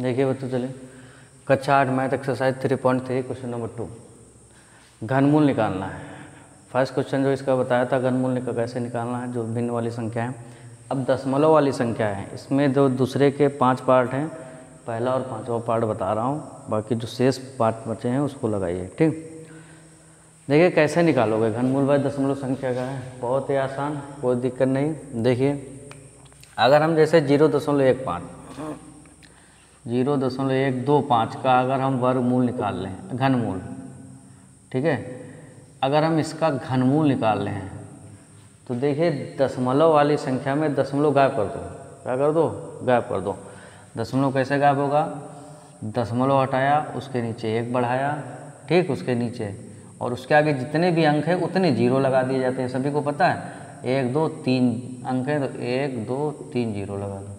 देखिए बच्चों, चलिए। कक्षा आठ math exercise three point three question number two घनमूल निकालना है। फ़र्स्ट क्वेश्चन जो इसका बताया था, घनमूल निका कैसे निकालना है, जो भिन्न वाली संख्या है। अब दशमलव वाली संख्या है। इसमें जो दूसरे के पाँच पार्ट हैं, पहला और पांचवा पार्ट बता रहा हूँ। बाकी जो शेष पार्ट बचे हैं, उसको लगाइए, ठीक? देखिए, कैसे निकालोगे? घनमूल भाई दशमलव संख्या का है? बहुत ही आसान, कोई दिक्कत नहीं। देखिए, अगर हम जैसे ज़ीरो दशमलव एक पाँच ज़ीरो दशमलव एक दो पाँच का अगर हम वर्गमूल निकाल लें, घनमूल, ठीक है? अगर हम इसका घनमूल निकाल लें तो देखिए दशमलव वाली संख्या में दशमलव गायब कर दो। क्या कर दो? गायब कर दो। दशमलव कैसे गायब होगा? दशमलव हटाया, उसके नीचे एक बढ़ाया, ठीक उसके नीचे। और उसके आगे जितने भी अंक हैं, उतने ज़ीरो लगा दिए जाते हैं। सभी को पता है? एक, दो, तीन अंक हैं तो एक, दो, तीन ज़ीरो लगा दो।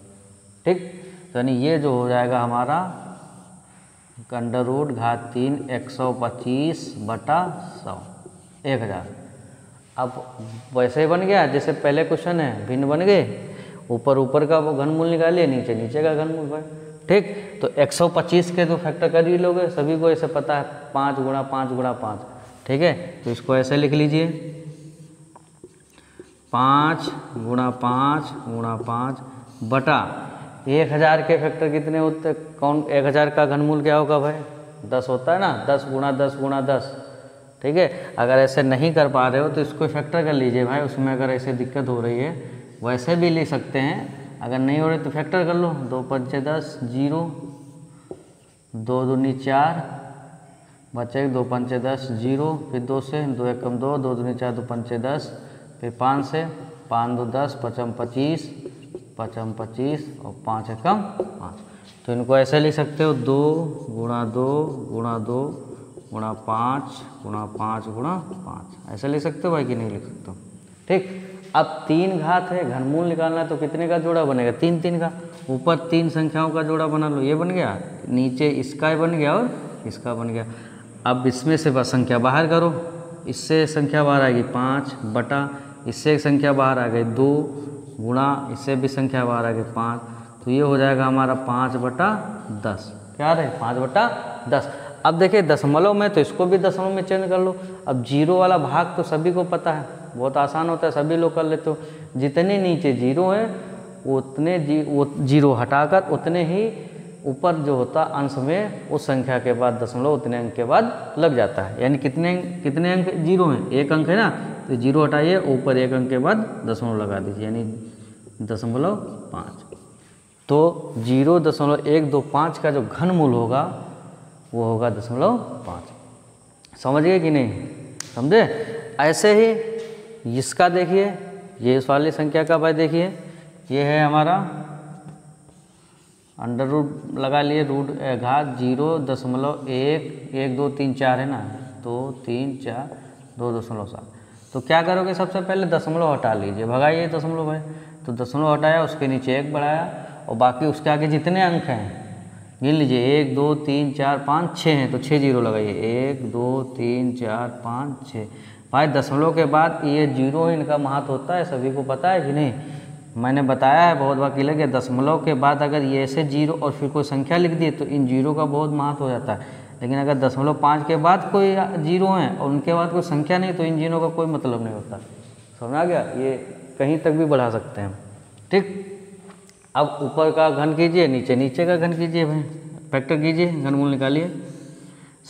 ठीक? यानी ये जो हो जाएगा हमारा अंडर रूट घात तीन एक सौ पच्चीस बटा सौ, एक हज़ार। अब वैसे ही बन गया, जैसे पहले क्वेश्चन है, भिन्न बन गए। ऊपर ऊपर का वो घनमूल निकालिए, नीचे नीचे का घनमूल भाई ठीक? तो 125 के तो फैक्टर कर ही लोगे, सभी को ऐसे पता है, पाँच गुणा पाँच गुणा पाँच। ठीक है? तो इसको ऐसे लिख लीजिए। पाँच गुणा पाँच गुणा पाँच बटा एक हज़ार के फैक्टर कितने होते कौन, एक हज़ार का घनमूल क्या होगा भाई? दस होता है ना? दस गुणा दस गुणा दस। ठीक है? अगर ऐसे नहीं कर पा रहे हो तो इसको फैक्टर कर लीजिए भाई। उसमें अगर ऐसे दिक्कत हो रही है, वैसे भी ले सकते हैं। अगर नहीं हो रही तो फैक्टर कर लो। दो पंचे दस, ज़ीरो। दो दूनी चार, बचे दो पंचे दस, ज़ीरो। फिर दो से, दो एकम दो दो दूनी चार, दो पंचे दस। फिर पाँच से, पाँच दो दस, पचम पच्चीस। पचम पच्चीस और पाँच एकम पाँच। तो इनको ऐसे लिख सकते हो, दो गुणा दो गुणा दो गुणा पाँच गुणा पाँच गुणा पाँच। ऐसे लिख सकते हो भाई कि नहीं लिख सकते हो? ठीक। अब तीन घात है, घनमूल निकालना है तो कितने का जोड़ा बनेगा? तीन तीन का। ऊपर तीन संख्याओं का जोड़ा बना लो। ये बन गया। नीचे इसका बन गया और इसका बन गया। अब इसमें से बस संख्या बाहर करो। इससे संख्या बाहर आएगी पाँच बटा, इससे संख्या बाहर आ गई दो गुणा, इससे भी संख्या बाहर आ गई पाँच तो ये हो जाएगा हमारा पाँच बटा दस। क्या रहे पाँच बटा दस। अब देखिए, दशमलव में तो इसको भी दशमलव में चेंज कर लो। अब ज़ीरो वाला भाग तो सभी को पता है। बहुत आसान होता है, सभी लोग कर लेते हो। जितने नीचे ज़ीरो हैं, उतने जी, वो ज़ीरो हटाकर उतने ही ऊपर जो होता अंश में, उस संख्या के बाद दशमलव, उतने अंक के बाद लग जाता है। यानी कितने कितने अंक? ज़ीरो हैं। एक अंक है ना? तो ज़ीरो हटाइए, ऊपर एक अंक के बाद दशमलव लगा दीजिए, यानी दशमलव पाँच। तो ज़ीरो दशमलव एक दो पाँच का जो घनमूल होगा, वो होगा दशमलव पाँच। समझ गए कि नहीं? समझे? ऐसे ही इसका देखिए, ये इस वाली संख्या का भाई देखिए, ये है हमारा अंडर रूट लगा लिए, रूट घात ज़ीरो दशमलव एक एक दो तीन चार है ना? दो तीन चार, दो दशमलव सात। तो क्या करोगे? सबसे पहले दशमलव हटा लीजिए। भगाइए दशमलव भाई तो दशमलव हटाया, उसके नीचे एक बढ़ाया, और बाकी उसके आगे जितने अंक हैं, गिन लीजिए, एक, दो, तीन, चार, पाँच, छः हैं तो छः ज़ीरो लगाइए। एक, दो, तीन, चार, पाँच, छः। भाई, दशमलव के बाद ये ज़ीरो इनका महत्व होता है, सभी को पता है कि नहीं? मैंने बताया है, बहुत बार लगे दशमलव के बाद अगर ये ऐसे ज़ीरो और फिर कोई संख्या लिख दिए तो इन ज़ीरो का बहुत महत्व हो जाता है। लेकिन अगर दशमलव पाँच के बाद कोई ज़ीरो हैं और उनके बाद कोई संख्या नहीं तो इन ज़ीरो का कोई मतलब नहीं होता। समझ आ गया? ये कहीं तक भी बढ़ा सकते हैं। ठीक? अब ऊपर का घन कीजिए, नीचे नीचे का घन कीजिए भाई। फैक्टर कीजिए, घनमूल निकालिए।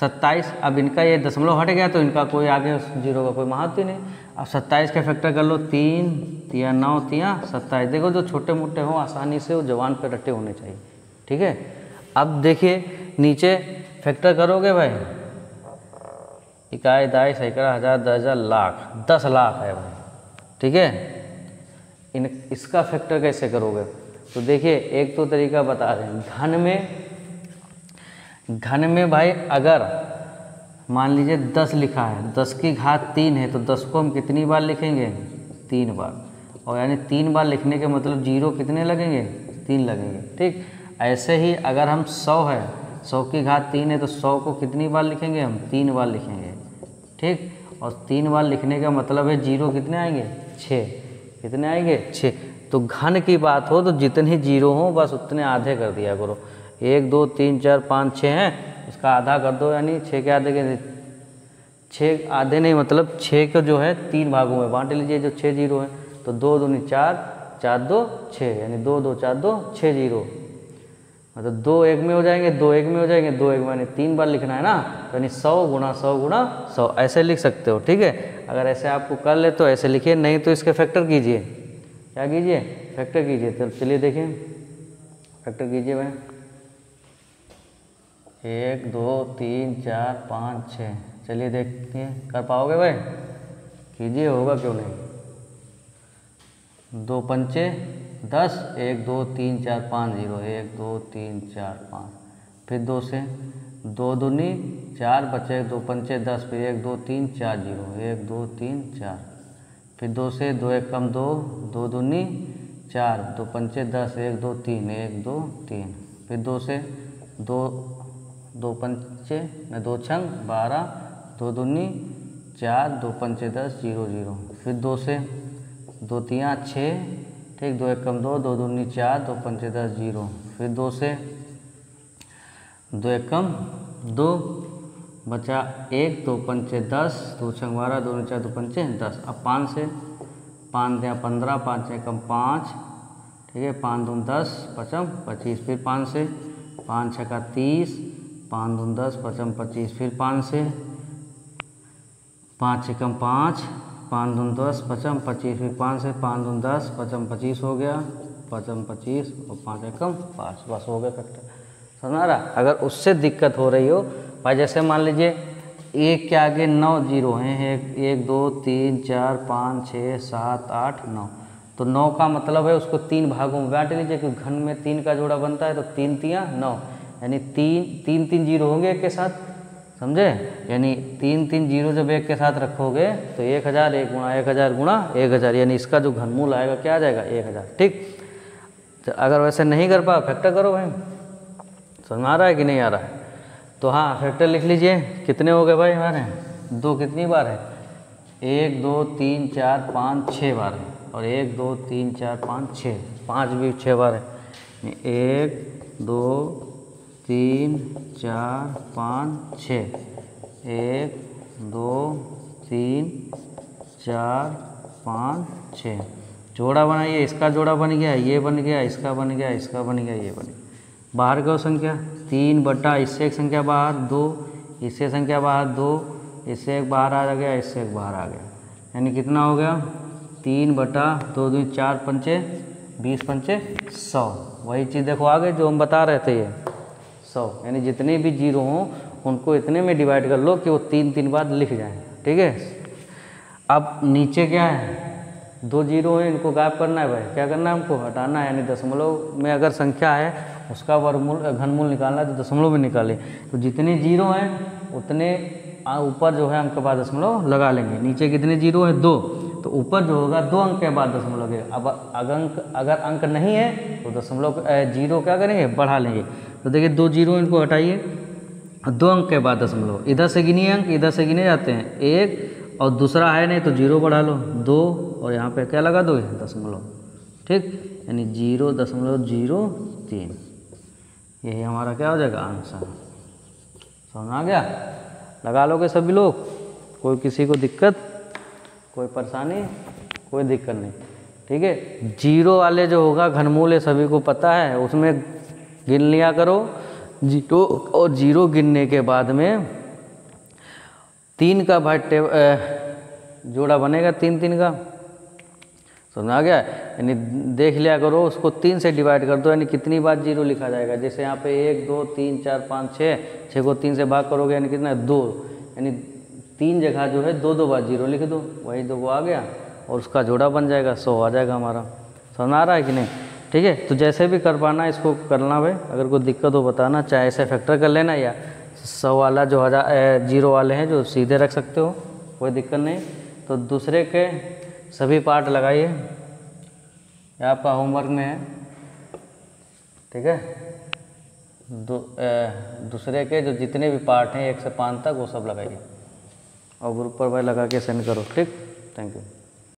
सत्ताईस, अब इनका ये दशमलव हट गया तो इनका कोई आगे ज़ीरो का कोई महत्व ही नहीं। अब सत्ताईस का फैक्टर कर लो, तीन, तिया नौ, तिया सत्ताईस। देखो, जो छोटे मोटे हों, आसानी से वो जवान पे रटे होने चाहिए। ठीक है? अब देखिए, नीचे फैक्टर करोगे भाई? इकाई दाई सैकड़ा हज़ार, दस हज़ार, लाख, दस लाख है भाई। ठीक है? इन, इसका फैक्टर कैसे करोगे? तो देखिए, एक तो तरीका बता रहे हैं। घन में घन में भाई, अगर मान लीजिए दस लिखा है, दस की घात तीन है तो दस को हम कितनी बार लिखेंगे? तीन बार। और यानी तीन बार लिखने के मतलब ज़ीरो कितने लगेंगे? तीन लगेंगे। ठीक? ऐसे ही अगर हम सौ है सौ की घात तीन है तो सौ को कितनी बार लिखेंगे हम? तीन बार लिखेंगे। ठीक? और तीन बार लिखने का मतलब है ज़ीरो कितने आएँगे? छः। कितने आएँगे? छः। तो घन की बात हो तो जितने ज़ीरो हों, बस उतने आधे कर दिया करो। एक, दो, तीन, चार, पाँच, छः हैं? उसका आधा कर दो यानी छः के आधे के छः आधे नहीं मतलब छः को जो है तीन भागों में बांट लीजिए, जो छः ज़ीरो है। तो दो दूनी चार चार दो छः, यानी दो दो, चार दो, छः ज़ीरो। मतलब दो एक में हो जाएँगे, दो एक में हो जाएँगे, दो एक यानी तीन बार लिखना है ना? तो यानी सौ गुणा सौ गुणा सौ, ऐसे लिख सकते हो, ठीक है? अगर ऐसे आपको कर ले तो ऐसे लिखिए, नहीं तो इसके फैक्टर कीजिए। क्या कीजिए? फैक्टर कीजिए। तो चलिए देखिए। फैक्टर कीजिए भाई। एक, दो, तीन, चार, पाँच छः चलिए देखिए। कर पाओगे भाई? कीजिए, होगा क्यों नहीं? दो पंचे। दस, एक, दो, तीन, चार, पाँच, ज़ीरो, एक, दो, तीन, चार, पाँच। फिर दो से दो दूनी, चार बचे दो पंचे दस, फिर एक, दो, तीन, चार, ज़ीरो, एक, दो, तीन, चार। फिर दो से दो एक कम दो दो दूनी, चार, दो पंचे दस, एक, दो, तीन, एक, दो, तीन। फिर दो से दो दो पंचे, न, दो छंग, बारह, दो दूनी, चार, दो पंचे दस, ज़ीरो ज़ीरो। फिर दो से दो तियाँ, छः ठीक, दो एक कम दो दो दूनी चार, दो पंचे दस ज़ीरो। फिर दो से दो एक कम दो बचा एक, दो पंचे दस, दो छंग बारह, दो चार, दो पंचे दस। अब पाँच से पाँच दिया पंद्रह पाँच एकम पाँच, ठीक है पाँच दून दस, पचम पच्चीस। फिर पाँच से पाँच छः का तीस पाँच दून दस, पचम पच्चीस। फिर पाँच से पाँच एकम पाँच पाँच दून दस, पचम पच्चीस, फिर पाँच से पाँच दून दस, पचम पच्चीस हो गया, पचम पच्चीस और पाँच एकम, पाँच, बस हो गया फैक्टर समझ रहा अगर उससे दिक्कत हो रही हो, भाई जैसे मान लीजिए, एक के आगे नौ ज़ीरो हैं, एक एक, दो, तीन, चार, पाँच, छः, सात, आठ, नौ। तो नौ का मतलब है उसको तीन भागों में बांट लीजिए, क्योंकि घन में तीन का जोड़ा बनता है तो तीन तियाँ नौ। यानी तीन तीन तीन ज़ीरो होंगे एक के साथ समझे? यानी तीन तीन ज़ीरो जब एक के साथ रखोगे तो एक हज़ार एक गुणा एक हज़ार गुणा एक हज़ार, यानी इसका जो घनमूल आएगा क्या आ जाएगा? एक हज़ार। ठीक? तो अगर वैसे नहीं कर पाओ फैक्टर करो भाई। समझ आ रहा है कि नहीं आ रहा है? तो हाँ फैक्टर लिख लीजिए। कितने हो गए भाई हमारे? दो कितनी बार है? एक, दो, तीन, चार, पाँच छः बार है। और एक, दो, तीन, चार, पाँच छः पाँच भी छः बार है। एक, दो तीन, चार, पाँच, छः। एक, दो, तीन, चार, पाँच, छः। जोड़ा बनाइए इसका जोड़ा बन गया, ये बन गया, इसका बन गया, इसका बन गया, ये बन गया। बाहर का संख्या, तीन बट्टा इससे एक संख्या बाहर, दो, इससे संख्या बाहर, दो, इससे एक बाहर आ गया, इससे एक बाहर आ गया। यानी कितना हो गया? तीन बटा दो दो चार पंचे, बीस पंचे सौ। वही चीज़ देखो आगे जो हम बता रहे थे ये। सौ। यानी जितने भी ज़ीरो हों, उनको इतने में डिवाइड कर लो कि वो तीन तीन बार लिख जाएँ। ठीक है? अब नीचे क्या है? दो ज़ीरो हैं, इनको गायब करना है भाई। क्या करना है हमको? हटाना है। यानी दशमलव में अगर संख्या है, उसका वर्गमूल, घनमूल निकालना है तो दशमलव में निकालें। तो जितने ज़ीरो हैं, उतने ऊपर जो है, अंक के बाद दशमलव लगा लेंगे। नीचे कितने ज़ीरो हैं? दो। तो ऊपर जो होगा, दो अंक के बाद दशमलव अब अगर अंक अगर अंक नहीं है तो दशमलव ज़ीरो क्या करेंगे? बढ़ा लेंगे। तो देखिए दो ज़ीरो इनको हटाइए दो अंक के बाद दशमलव इधर से गिनिए अंक, इधर से गिने जाते हैं। एक, और दूसरा है नहीं तो ज़ीरो बढ़ा लो। दो, और यहाँ पे क्या लगा दो? दशमलव ठीक? यानी ज़ीरो दशमलव ज़ीरो तीन। यही हमारा क्या हो जाएगा आंसर। समझ आ गया? लगा लोगे सभी लोग? कोई किसी को दिक्कत, कोई परेशानी, कोई दिक्कत नहीं। ठीक है? ज़ीरो वाले जो होगा, घनमूल सभी को पता है। उसमें गिन लिया करो। ज़ीरो और ज़ीरो गिनने के बाद में तीन का भाई टेब जोड़ा बनेगा तीन तीन का। समझ आ गया? यानी देख लिया करो उसको तीन से डिवाइड कर दो यानी कितनी बार ज़ीरो लिखा जाएगा? जैसे यहाँ पे एक दो तीन चार पाँच छः छः को तीन से भाग करोगे यानी कितना दो। यानी तीन जगह जो है दो दो बार ज़ीरो लिख दो। वही दो वो आ गया और उसका जोड़ा बन जाएगा सौ आ जाएगा हमारा। समझ आ रहा है कि नहीं? ठीक है? तो जैसे भी कर पाना, इसको करना भाई। अगर कोई दिक्कत हो बताना, चाहे ऐसे फैक्टर कर लेना या सौ वाला जो हज़ार ज़ीरो वाले हैं जो सीधे रख सकते हो, कोई दिक्कत नहीं। तो दूसरे के सभी पार्ट लगाइए। आपका होमवर्क में है। ठीक है? दूसरे के जो जितने भी पार्ट हैं, एक से पाँच तक, वो सब लगाइए। और ग्रुप पर भाई लगा के सेंड करो। ठीक? Thank you